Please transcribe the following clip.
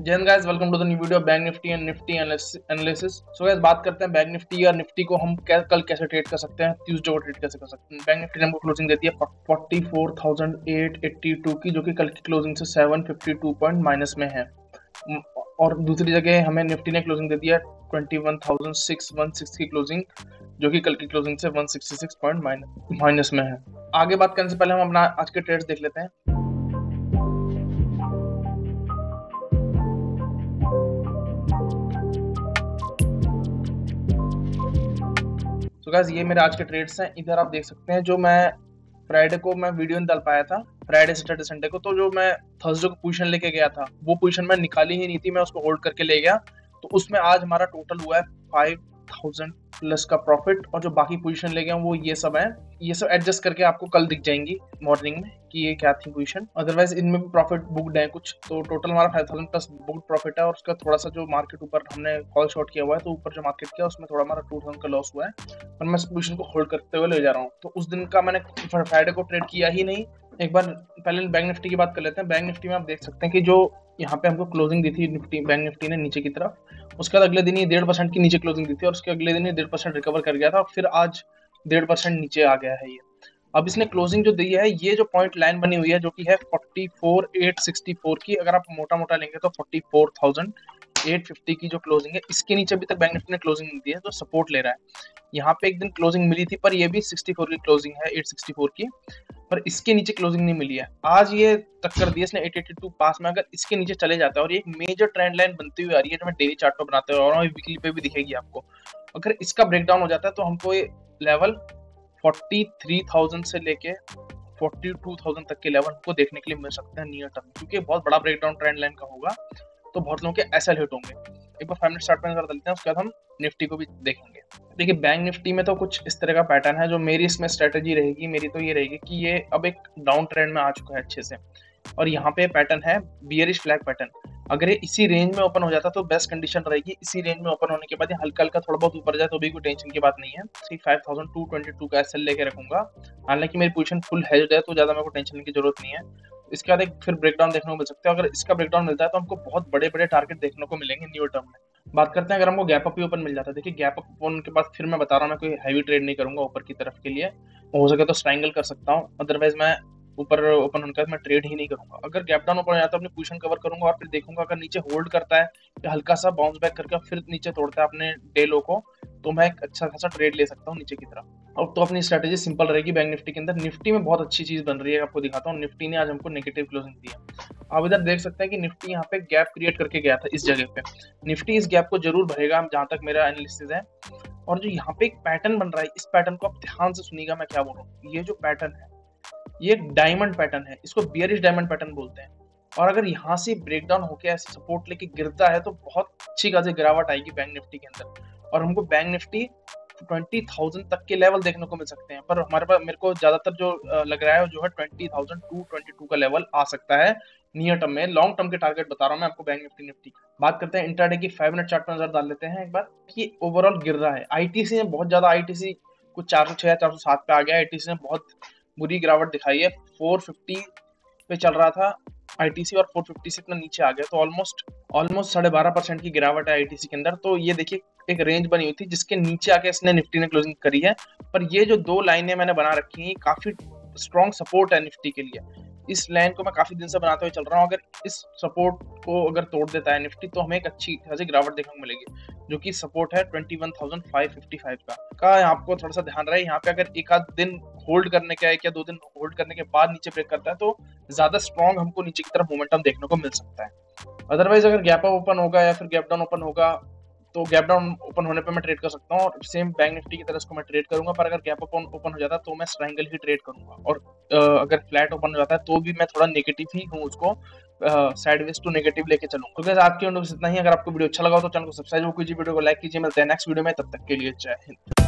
Jain guys welcome to the new video bank Nifty and Nifty analysis so guys बात करते हैं bank Nifty और Nifty को हम कै, कल कैसे ट्रेड कर सकते हैं? ट्यूसडे को ट्रेड कैसे कर सकते हैं? बैंक निफ्टी ने हमको क्लोजिंग देती है 44,882 की जो कि कल की क्लोजिंग से 752 पॉइंट माइनस में है। और दूसरी जगह हमें निफ्टी ने क्लोजिंग दे दिया 21,616 की क्लोजिंग जो कि कल की क्लोजिंग से 166 पॉइंट माइनस में है। आगे बात करने से पहले हम अपना आज के ट्रेड्स देख लेते हैं। So ये मेरे आज के ट्रेड्स हैं। इधर आप देख सकते हैं जो मैं फ्राइडे को मैं वीडियो नहीं डाल पाया था। फ्राइडे सैटरडे संडे को। तो जो मैं थर्सडे को पोजिशन लेके गया था, वो पोजिशन मैं निकाली ही नहीं थी। मैं उसको होल्ड करके ले गया। तो उसमें आज हमारा टोटल हुआ है फाइव थाउज़ेंड प्लस का प्रॉफिट और जो बाकी पोजीशन ले गए वो ये सब है। ये सब एडजस्ट करके आपको कल दिख जाएँगी मॉर्निंग में कि ये क्या थी पोजीशन अदरवाइज़ इनमें भी प्रॉफिट बुकड है कुछ। तो टोटल हमारा five thousand plus booked profit है और उसका थोड़ा सा जो मार्केट ऊपर हमने कॉल शॉर्ट किया हुआ है तो ऊपर जो मार्केट किया, उसमें थोड़ा हमारा टू थाउज़ेंड का लॉस हुआ है। पर मैं इस पोजिशन को होल्ड करते हुए ले जा रहा हूँ। तो उस दिन का मैंने फ्राइडे को ट्रेड किया ही नहीं। एक बार पहले बैंक निफ्टी की बात कर लेते हैं। बैंक निफ्टी में आप देख सकते हैं कि जो यहाँ पे हमको क्लोजिंग दी थी निफ्टी बैंक निफ्टी ने नीचे की तरफ़। उसके बाद अगले दिन ये डेढ़ परसेंट की नीचे क्लोजिंग दी थी और उसके अगले दिन ये डेढ़ परसेंट रिकवर कर गया था फिर आज डेढ़ परसेंट नीचे आ गया है ये। अब इसने क्लोजिंग जो दी है, ये जो पॉइंट लाइन बनी हुई है, जो कि है forty four eight sixty four की, अगर आप मोटा मोटा लेंगे तो forty four thousand eight fifty की जो क्लोजिंग है इसके नीचे अभी तक बैंक निफ्टी ने क्लोजिंग नहीं दी है तो सपोर्ट ले रहा है। यहाँ पे एक दिन क्लोजिंग मिली थी पर ये भी सिक्सटी फोर की क्लोजिंग है एट सिक्सटी फोर की पर इसके नीचे क्लोजिंग नहीं मिली है। आज ये टक्कर दी इसने 882 पास में अगर इसके नीचे चले जाता है और ये एक मेजर ट्रेंड लाइन बनती हुई आ रही है जो मैं डेली चार्ट पर बनाते हुए और वीकली पे भी दिखेगी आपको। अगर इसका ब्रेकडाउन हो जाता है तो हमको ये लेवल 43,000 से लेके 42,000 तक के लेवल को देखने के लिए मिल सकते हैं नियर टर्म क्योंकि बहुत बड़ा ब्रेकडाउन ट्रेंड लाइन का होगा। तो बहुत लोगों के ऐसा हिट होंगे। एक बार फाइव मिनट स्टार्ट में नज़र डालते हैं, उसके बाद हम निफ्टी को भी देखेंगे। देखिए बैंक निफ्टी में तो कुछ इस तरह का पैटर्न है जो मेरी इसमें स्ट्रेटेजी रहेगी, मेरी तो ये रहेगी कि ये अब एक डाउन ट्रेंड में आ चुका है अच्छे से। और यहाँ पे पैटर्न है बियरिश फ्लैग पैटर्न अगर ये इसी रेंज में ओपन हो जाता तो बेस्ट कंडीशन रहेगी। इसी रेंज में ओपन होने के बाद हल्का हल्का थोड़ा बहुत ऊपर जाए तो भी कोई टेंशन की बात नहीं है। C five thousand two twenty two का एस लेके रखूँगा। हालाँकि मेरी पोजिशन फुल है जाए तो ज़्यादा मेरे को टेंशन की ज़रूरत नहीं है। इसके बाद एक फिर ब्रेकडाउन देखने को मिल सकता है। अगर इसका ब्रेकडाउन मिलता है तो हमको बहुत बड़े बड़े टारगेट देखने को मिलेंगे न्यू टर्म में। बात करते हैं अगर हमको गैप अप ही ओपन मिल जाता है। देखिए गैप अप ओपन के बाद फिर मैं बता रहा हूँ, मैं कोई हैवी ट्रेड नहीं करूँगा ऊपर की तरफ़ के लिए। हो सके तो स्ट्राइंगल कर सकता हूँ। अदरवाइज़ मैं ऊपर ओपन होने का मैं ट्रेड ही नहीं करूँगा। अगर गैप डाउन ओपन जाता है अपनी पोजीशन कवर करूँगा और फिर देखूँगा अगर नीचे होल्ड करता है या हल्का सा बाउंस बैक करके फिर नीचे तोड़ता है अपने डे लो को। तो मैं एक अच्छा खासा ट्रेड ले सकता हूँ नीचे की तरफ़। और तो अपनी स्ट्रेटेजी सिंपल रहेगी बैंक निफ्टी के अंदर। निफ्टी में बहुत अच्छी चीज़ बन रही है, आपको दिखाता हूँ। निफ्टी ने आज हमको नेगेटिव क्लोजिंग दिया। आप इधर देख सकते हैं कि निफ्टी यहाँ पे गैप क्रिएट करके गया था इस जगह पे। निफ्टी इस गैप को ज़रूर भरेगा जहाँ तक मेरा एनालिसिस है। और जो यहाँ पे एक पैटर्न बन रहा है, इस पैटर्न को आप ध्यान से सुनिएगा, मैं क्या बोल रहा हूँ। ये जो पैटर्न है, ये एक डायमंड पैटर्न है, इसको बियरिश डायमंड पैटर्न बोलते हैं। और अगर यहाँ से ब्रेकडाउन होकर ऐसे सपोर्ट लेके गिरता है तो बहुत अच्छी खासी गिरावट आएगी बैंक निफ्टी के अंदर। और हमको बैंक निफ्टी ट्वेंटी थाउज़ेंड तक के लेवल देखने को मिल सकते हैं। पर हमारे पास, मेरे को ज़्यादातर जो लग रहा है जो है twenty thousand two twenty two का लेवल आ सकता है नियर टर्म में। लॉन्ग टर्म के टारगेट बता रहा हूँ मैं आपको बैंक निफ्टी निफ्टी बात करते हैं इंटरडे की फाइव मिनट चार्ट पर नज़र डाल लेते हैं एक बार। कि ओवरऑल गिर रहा है। आईटीसी में बहुत ज़्यादा आईटीसी कुछ चार सौ छह चार सौ सात पे आ गया। आईटीसी ने बहुत बुरी गिरावट दिखाई है। 450 पे चल रहा था आईटीसी और 450 से इतना नीचे आ गया। तो ऑलमोस्ट ऑलमोस्ट साढ़े बारह परसेंट की गिरावट है आईटीसी के अंदर। तो ये देखिए एक रेंज बनी हुई थी जिसके नीचे आके इसने निफ्टी ने क्लोजिंग करी है। पर ये जो दो लाइनें मैंने बना रखी हैं काफ़ी स्ट्रॉन्ग सपोर्ट है निफ्टी के लिए। इस लाइन को मैं काफ़ी दिन से बनाते हुए चल रहा हूँ। अगर इस सपोर्ट को अगर तोड़ देता है निफ्टी तो हमें एक अच्छी खासी गिरावट देखने को मिलेगी जो कि सपोर्ट है 21,555 का। का आपको थोड़ा सा ध्यान रहे यहाँ पे अगर एक आध दिन होल्ड करने का एक या दो दिन होल्ड करने के बाद नीचे ब्रेक करता है तो ज़्यादा स्ट्रॉन्ग हमको नीचे की तरफ़ मोमेंटम देखने को मिल सकता है। अदरवाइज़ अगर गैप अप ओपन होगा या फिर गैप डाउन ओपन होगा तो गैप डाउन ओपन होने पे मैं ट्रेड कर सकता हूँ और सेम बैंक निफ्टी की तरह इसको मैं ट्रेड करूँगा, पर अगर गैप ओपन ओपन हो जाता है तो मैं स्ट्रैंगल ही ट्रेड करूँगा। और अगर फ्लैट ओपन हो जाता है तो भी मैं थोड़ा नेगेटिव ही हूँ उसको साइड साइडवेज टू नेगेटिव लेके चलूँ क्योंकि आज की वीडियो इतना ही। अगर आपको वीडियो अच्छा लगा तो चैनल को सब्सक्राइब कीजिए वीडियो को लाइक कीजिए। मिलते हैं नेक्स्ट वीडियो में, तब तक के लिए जय हिंद।